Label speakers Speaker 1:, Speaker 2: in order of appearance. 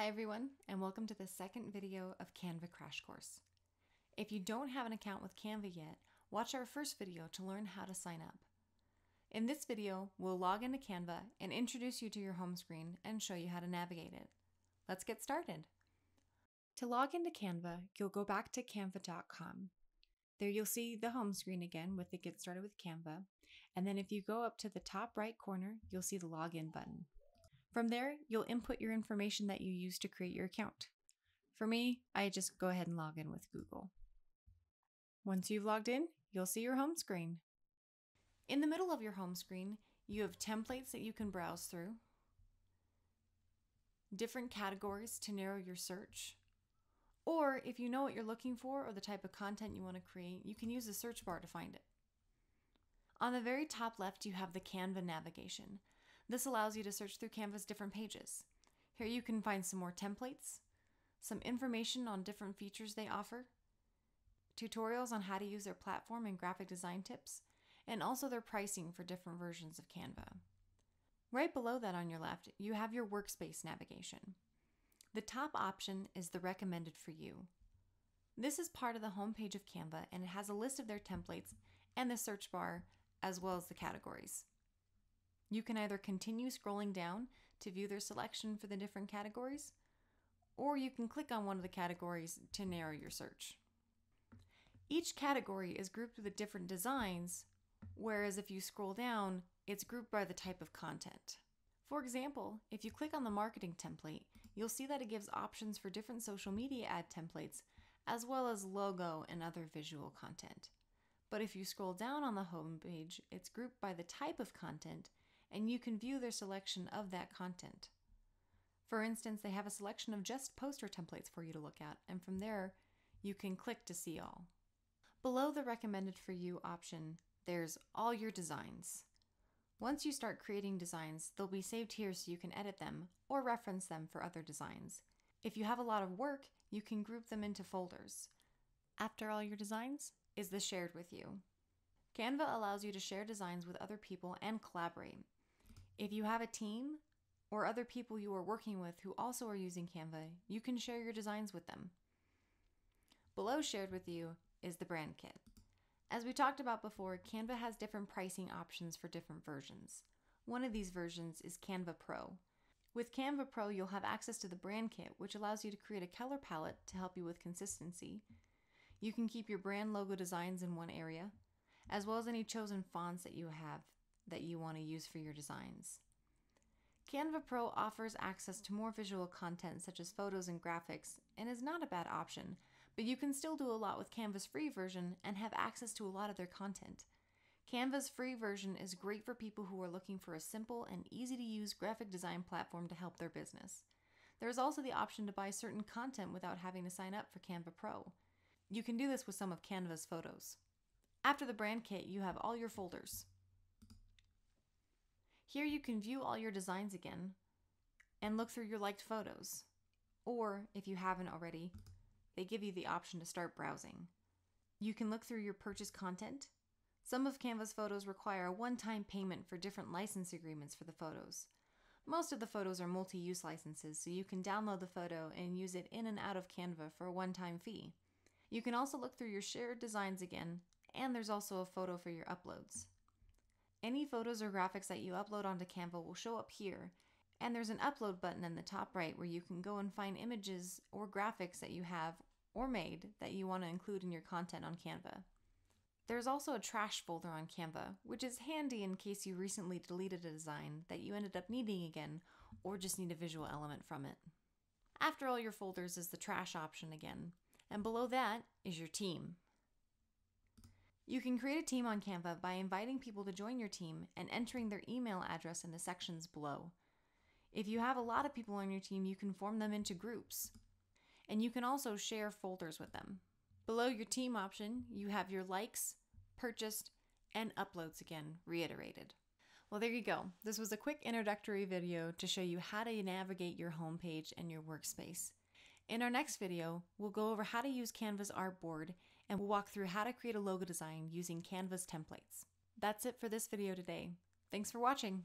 Speaker 1: Hi everyone, and welcome to the second video of Canva Crash Course. If you don't have an account with Canva yet, watch our first video to learn how to sign up. In this video, we'll log into Canva and introduce you to your home screen and show you how to navigate it. Let's get started. To log into Canva, you'll go back to canva.com. There you'll see the home screen again with the Get Started with Canva, and then if you go up to the top right corner, you'll see the Login button. From there, you'll input your information that you use to create your account. For me, I just go ahead and log in with Google. Once you've logged in, you'll see your home screen. In the middle of your home screen, you have templates that you can browse through, different categories to narrow your search, or if you know what you're looking for or the type of content you want to create, you can use the search bar to find it. On the very top left, you have the Canva navigation. This allows you to search through Canva's different pages. Here you can find some more templates, some information on different features they offer, tutorials on how to use their platform and graphic design tips, and also their pricing for different versions of Canva. Right below that on your left, you have your workspace navigation. The top option is the recommended for you. This is part of the homepage of Canva and it has a list of their templates and the search bar as well as the categories. You can either continue scrolling down to view their selection for the different categories, or you can click on one of the categories to narrow your search. Each category is grouped with different designs, whereas if you scroll down, it's grouped by the type of content. For example, if you click on the marketing template, you'll see that it gives options for different social media ad templates, as well as logo and other visual content. But if you scroll down on the home page, it's grouped by the type of content and you can view their selection of that content. For instance, they have a selection of just poster templates for you to look at, and from there, you can click to see all. Below the recommended for you option, there's all your designs. Once you start creating designs, they'll be saved here so you can edit them or reference them for other designs. If you have a lot of work, you can group them into folders. After all your designs is the shared with you. Canva allows you to share designs with other people and collaborate. If you have a team or other people you are working with who also are using Canva, you can share your designs with them. Below shared with you is the brand kit. As we talked about before, Canva has different pricing options for different versions. One of these versions is Canva Pro. With Canva Pro, you'll have access to the brand kit, which allows you to create a color palette to help you with consistency. You can keep your brand logo designs in one area, as well as any chosen fonts that you have that you want to use for your designs. Canva Pro offers access to more visual content such as photos and graphics and is not a bad option, but you can still do a lot with Canva's free version and have access to a lot of their content. Canva's free version is great for people who are looking for a simple and easy to use graphic design platform to help their business. There is also the option to buy certain content without having to sign up for Canva Pro. You can do this with some of Canva's photos. After the brand kit, you have all your folders. Here you can view all your designs again and look through your liked photos. Or, if you haven't already, they give you the option to start browsing. You can look through your purchase content. Some of Canva's photos require a one time payment for different license agreements for the photos. Most of the photos are multi use licenses, so you can download the photo and use it in and out of Canva for a one time fee. You can also look through your shared designs again, and there's also a photo for your uploads. Any photos or graphics that you upload onto Canva will show up here, and there's an upload button in the top right where you can go and find images or graphics that you have or made that you want to include in your content on Canva. There's also a trash folder on Canva, which is handy in case you recently deleted a design that you ended up needing again or just need a visual element from it. After all your folders is the trash option again, and below that is your team. You can create a team on Canva by inviting people to join your team and entering their email address in the sections below. If you have a lot of people on your team, you can form them into groups. And you can also share folders with them. Below your team option, you have your likes, purchased, and uploads again reiterated. Well, there you go. This was a quick introductory video to show you how to navigate your homepage and your workspace. In our next video, we'll go over how to use Canva's artboard and we'll walk through how to create a logo design using Canva's templates. That's it for this video today. Thanks for watching.